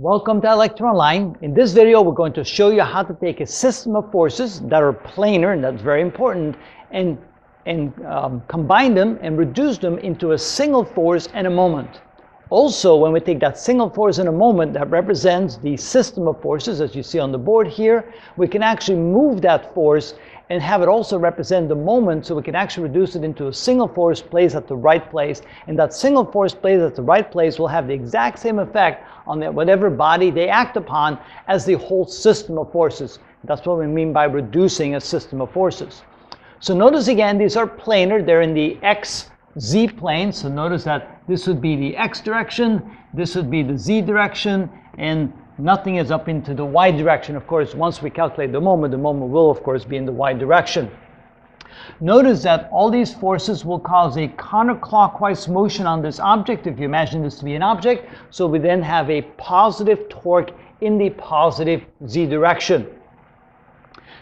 Welcome to ilectureonline. In this video, we're going to show you how to take a system of forces that are planar, and that's very important, and, and um, combine them and reduce them into a single force and a moment. Also, when we take that single force in a moment that represents the system of forces, as you see on the board here, we can actually move that force and have it also represent the moment so we can actually reduce it into a single force placed at the right place. And that single force placed at the right place will have the exact same effect on whatever body they act upon as the whole system of forces. That's what we mean by reducing a system of forces. So notice again, these are planar. They're in the x, z plane. So notice that this would be the x direction, this would be the z direction, and nothing is up into the y direction. Of course, once we calculate the moment, the moment will, of course, be in the y direction. Notice that all these forces will cause a counterclockwise motion on this object, if you imagine this to be an object. So we then have a positive torque in the positive z direction.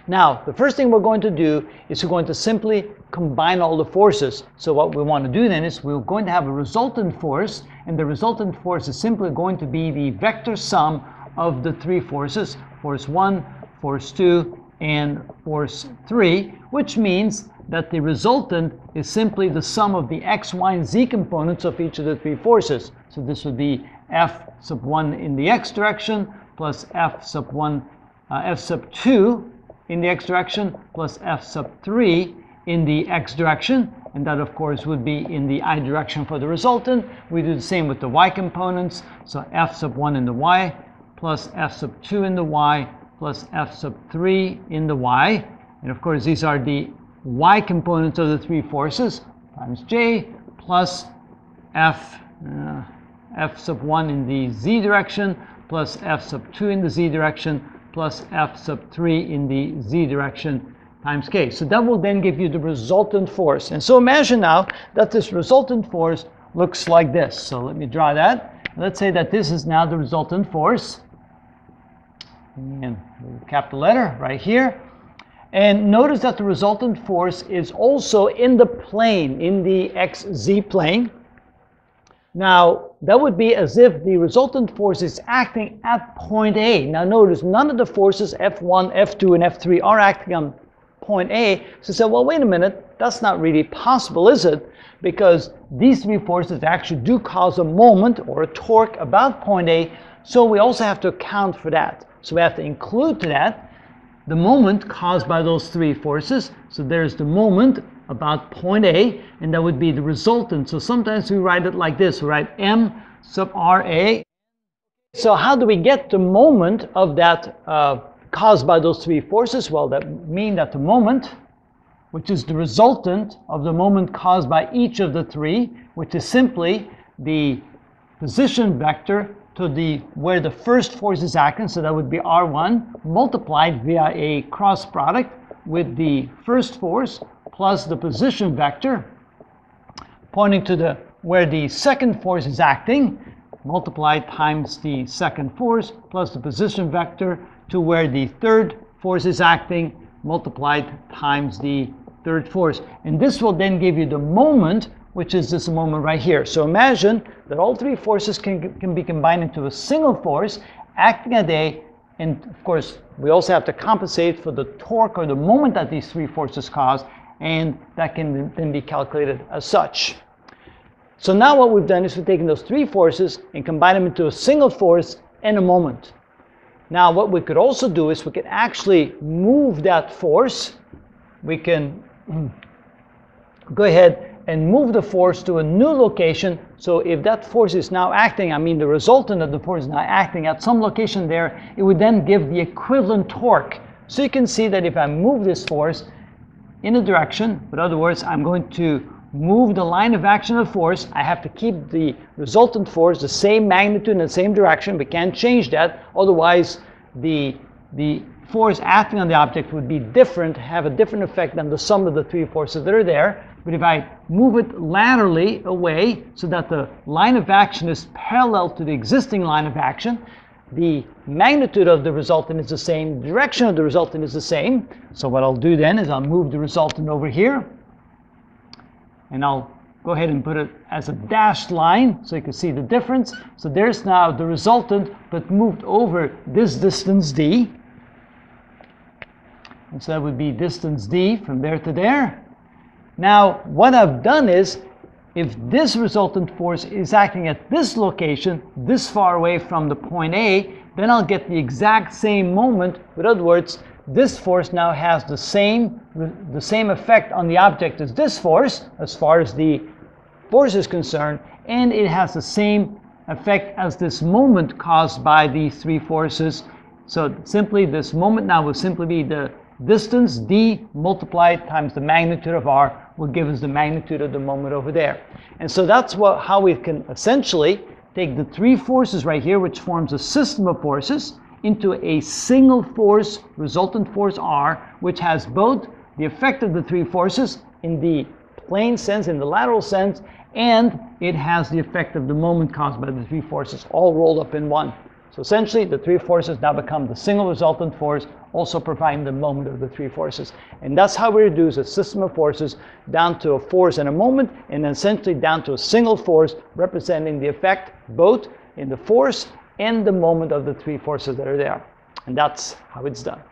Now, the first thing we're going to do is we're going to simply combine all the forces. So what we want to do then is we're going to have a resultant force, and the resultant force is simply going to be the vector sum of the three forces, force 1, force 2, and force 3, which means that the resultant is simply the sum of the x, y, and z components of each of the three forces. So this would be f sub 1 in the x direction plus f sub 1, uh, f sub 2 in the x direction plus f sub 3 in the x direction. And that, of course, would be in the i direction for the resultant. We do the same with the y components. So f sub 1 in the y plus f sub 2 in the y plus f sub 3 in the y. And of course, these are the y components of the three forces times j plus f, uh, f sub 1 in the z direction plus f sub 2 in the z direction plus f sub 3 in the z direction times k. So that will then give you the resultant force. And so imagine now that this resultant force looks like this. So let me draw that. Let's say that this is now the resultant force and capital letter right here. And notice that the resultant force is also in the plane, in the xz plane. Now, that would be as if the resultant force is acting at point A. Now notice, none of the forces, F1, F2, and F3 are acting on point A. So say, well, wait a minute, that's not really possible, is it? Because these three forces actually do cause a moment or a torque about point A, so we also have to account for that. So we have to include to that the moment caused by those three forces. So there's the moment about point A, and that would be the resultant. So sometimes we write it like this. We write M sub RA. So how do we get the moment of that uh, caused by those three forces? Well, that mean that the moment, which is the resultant of the moment caused by each of the three, which is simply the position vector to the where the first force is acting, so that would be R1 multiplied via a cross product with the first force plus the position vector pointing to the where the second force is acting multiplied times the second force plus the position vector to where the third force is acting multiplied times the third force. And this will then give you the moment which is this moment right here. So imagine that all three forces can, can be combined into a single force acting at A, and of course, we also have to compensate for the torque or the moment that these three forces cause, and that can then be calculated as such. So now what we've done is we've taken those three forces and combined them into a single force in a moment. Now what we could also do is we could actually move that force. We can go ahead and move the force to a new location. So if that force is now acting, I mean the resultant of the force is now acting at some location there, it would then give the equivalent torque. So you can see that if I move this force in a direction, in other words, I'm going to move the line of action of force, I have to keep the resultant force the same magnitude in the same direction. We can't change that, otherwise the, the force acting on the object would be different, have a different effect than the sum of the three forces that are there. But if I move it laterally away so that the line of action is parallel to the existing line of action, the magnitude of the resultant is the same, direction of the resultant is the same. So what I'll do then is I'll move the resultant over here, and I'll go ahead and put it as a dashed line so you can see the difference. So there's now the resultant, but moved over this distance d. And so that would be distance d from there to there. Now, what I've done is, if this resultant force is acting at this location, this far away from the point A, then I'll get the exact same moment. In other words, this force now has the same, the same effect on the object as this force, as far as the force is concerned, and it has the same effect as this moment caused by these three forces. So simply this moment now will simply be the distance d multiplied times the magnitude of r will give us the magnitude of the moment over there. And so that's what, how we can essentially take the three forces right here, which forms a system of forces, into a single force, resultant force r, which has both the effect of the three forces in the plane sense, in the lateral sense, and it has the effect of the moment caused by the three forces all rolled up in one. So essentially, the three forces now become the single resultant force, also providing the moment of the three forces. And that's how we reduce a system of forces down to a force and a moment, and essentially down to a single force representing the effect both in the force and the moment of the three forces that are there. And that's how it's done.